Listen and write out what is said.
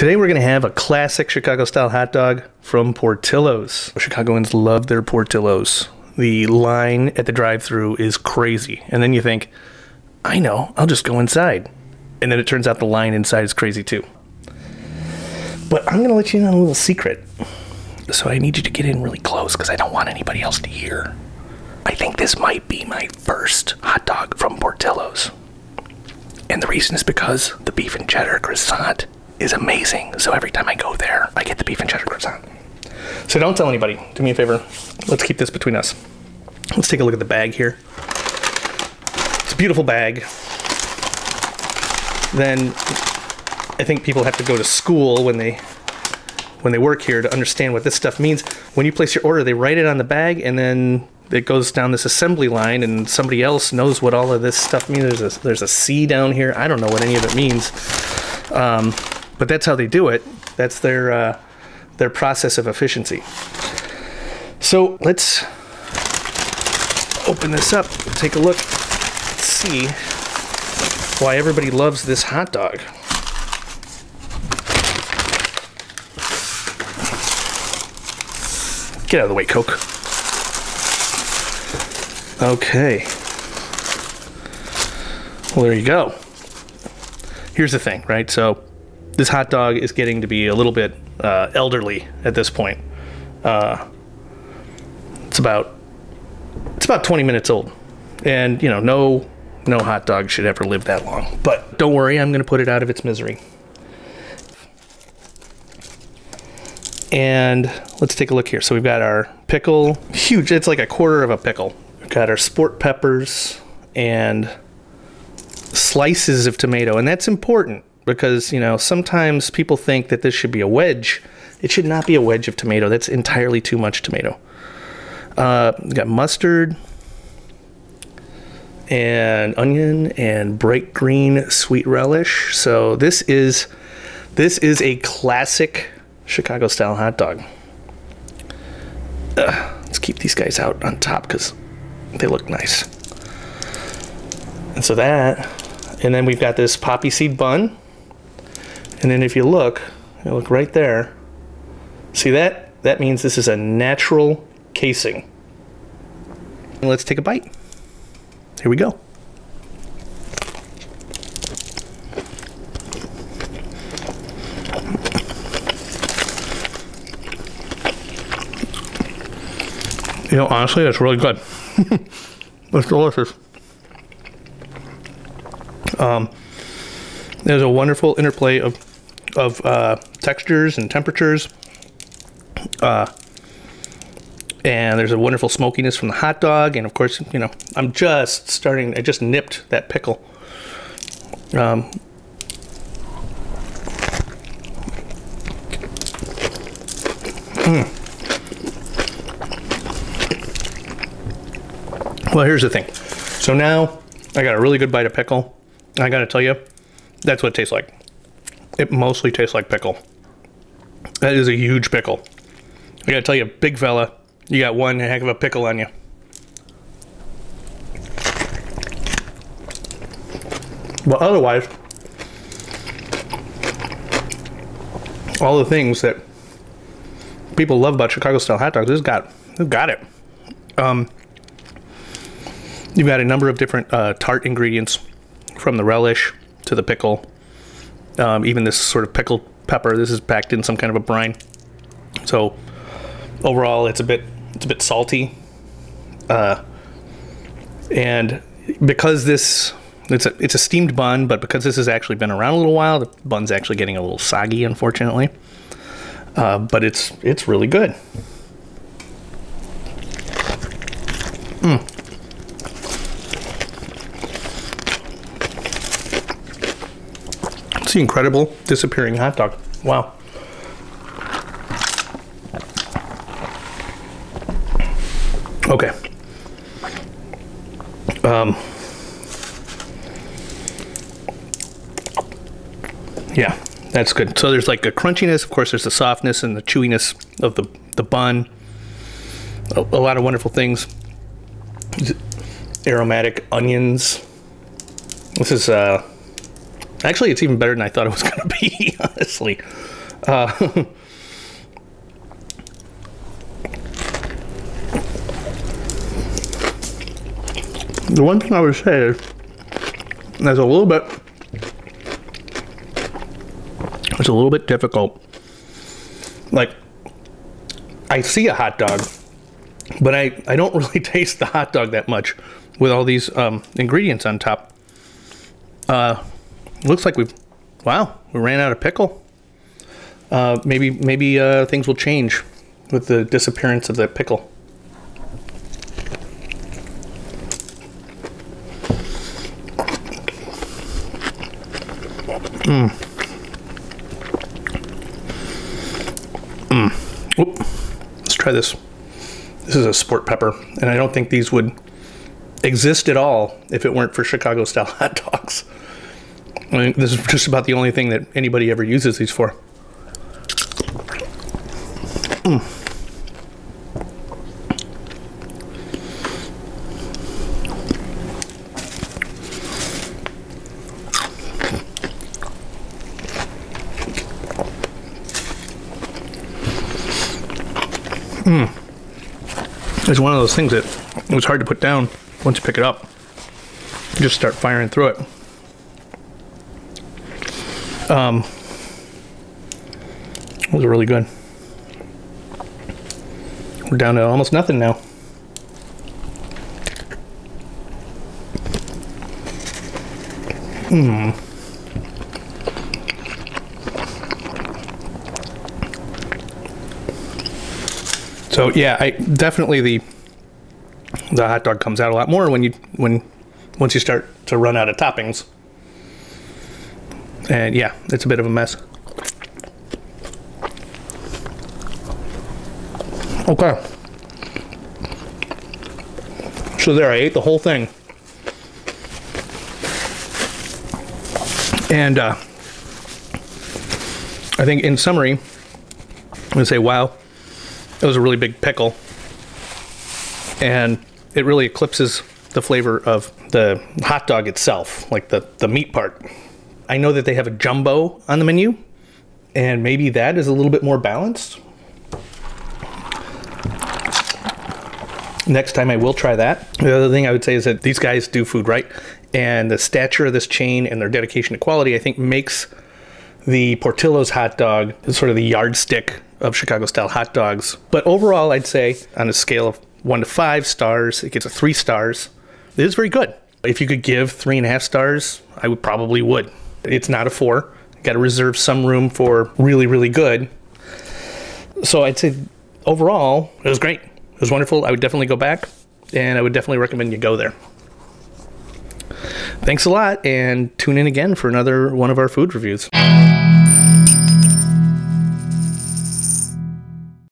Today we're going to have a classic Chicago style hot dog from Portillo's. Chicagoans love their Portillo's. The line at the drive through is crazy. And then you think, I know, I'll just go inside. And then it turns out the line inside is crazy too. But I'm going to let you in on a little secret. So I need you to get in really close because I don't want anybody else to hear. I think this might be my first hot dog from Portillo's. And the reason is because the beef and cheddar croissant is amazing. So every time I go there, I get the beef and cheddar croissant. So don't tell anybody. Do me a favor. Let's keep this between us. Let's take a look at the bag here. It's a beautiful bag. Then I think people have to go to school when they when they work here to understand what this stuff means. When you place your order, they write it on the bag and then it goes down this assembly line and somebody else knows what all of this stuff means. There's a, there's a C down here. I don't know what any of it means. Um, but that's how they do it. That's their uh, their process of efficiency. So let's open this up, take a look, see why everybody loves this hot dog. Get out of the way, Coke. Okay. Well, there you go. Here's the thing, right? So this hot dog is getting to be a little bit uh, elderly at this point. Uh, it's about it's about 20 minutes old, and you know no no hot dog should ever live that long. But don't worry, I'm going to put it out of its misery. And let's take a look here. So we've got our pickle, huge. It's like a quarter of a pickle. We've got our sport peppers and slices of tomato, and that's important because, you know, sometimes people think that this should be a wedge. It should not be a wedge of tomato. That's entirely too much tomato. Uh, got mustard and onion and bright green sweet relish. So this is this is a classic Chicago style hot dog. Uh, let's keep these guys out on top because they look nice. And so that, and then we've got this poppy seed bun. And then if you look, you look right there, see that? That means this is a natural casing. Let's take a bite. Here we go. You know, honestly, that's really good. it's delicious. Um, there's a wonderful interplay of of uh, textures and temperatures. Uh, and there's a wonderful smokiness from the hot dog, and of course, you know, I'm just starting. I just nipped that pickle. Um, mm. Well, here's the thing. So now I got a really good bite of pickle. I got to tell you, that's what it tastes like. It mostly tastes like pickle. That is a huge pickle. I gotta tell you, big fella, you got one heck of a pickle on you. But otherwise, all the things that people love about Chicago style hot dogs, this got, this got it. Um, you've got a number of different uh, tart ingredients from the relish to the pickle. Um, even this sort of pickled pepper, this is packed in some kind of a brine. So overall, it's a bit it's a bit salty, uh, and because this it's a it's a steamed bun, but because this has actually been around a little while, the bun's actually getting a little soggy, unfortunately. Uh, but it's it's really good. It's the incredible disappearing hot dog. Wow. Okay. Um, yeah, that's good. So there's like a crunchiness. Of course, there's the softness and the chewiness of the, the bun. A, a lot of wonderful things. Aromatic onions. This is uh, Actually, it's even better than I thought it was going to be, honestly. Uh, the one thing I would say is there's a little bit it's a little bit difficult. Like I see a hot dog, but I, I don't really taste the hot dog that much with all these um, ingredients on top. Uh, looks like we've wow we ran out of pickle. Uh, maybe maybe uh, things will change with the disappearance of the pickle. Mm. Mm. Let's try this. This is a sport pepper, and I don't think these would exist at all if it weren't for Chicago style hot dogs. This is just about the only thing that anybody ever uses these for. Mm. It's one of those things that it was hard to put down once you pick it up. You just start firing through it. Um, those are really good. We're down to almost nothing now. Hmm. So yeah, I definitely the the hot dog comes out a lot more when you when once you start to run out of toppings. And yeah, it's a bit of a mess. Okay. So there, I ate the whole thing. And uh, I think in summary, I'm going to say, wow, it was a really big pickle. And it really eclipses the flavor of the hot dog itself, like the, the meat part. I know that they have a jumbo on the menu, and maybe that is a little bit more balanced. Next time I will try that. The other thing I would say is that these guys do food right, and the stature of this chain and their dedication to quality, I think, makes the Portillo's hot dog sort of the yardstick of Chicago style hot dogs. But overall, I'd say on a scale of one to five stars, it gets a three stars. It is very good. If you could give three and a half stars, I would probably would. It's not a four. Got to reserve some room for really, really good. So I'd say overall, it was great. It was wonderful. I would definitely go back, and I would definitely recommend you go there. Thanks a lot, and tune in again for another one of our food reviews.